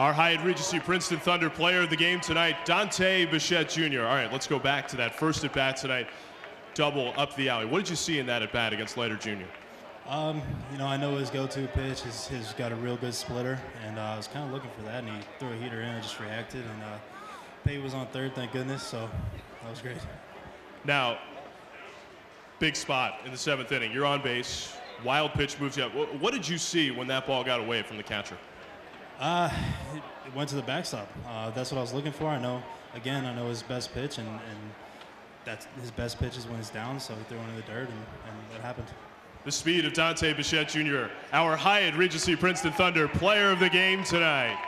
Our Hyatt Regency Princeton Thunder player of the game tonight, Dante Bichette Jr. All right, let's go back to that first at bat tonight. Double up the alley. What did you see in that at bat against Leiter Jr.? Um, you know, I know his go-to pitch. He's, he's got a real good splitter, and uh, I was kind of looking for that, and he threw a heater in. I just reacted, and uh, Pate was on third, thank goodness. So that was great. Now, big spot in the seventh inning. You're on base. Wild pitch moves you up. What, what did you see when that ball got away from the catcher? Uh, it, went to the backstop. Uh, that's what I was looking for. I know, again, I know his best pitch, and, and that's his best pitch is when it's down. So he threw one in the dirt, and, and that happened. The speed of Dante Bichette Jr., our Hyatt Regency Princeton Thunder player of the game tonight.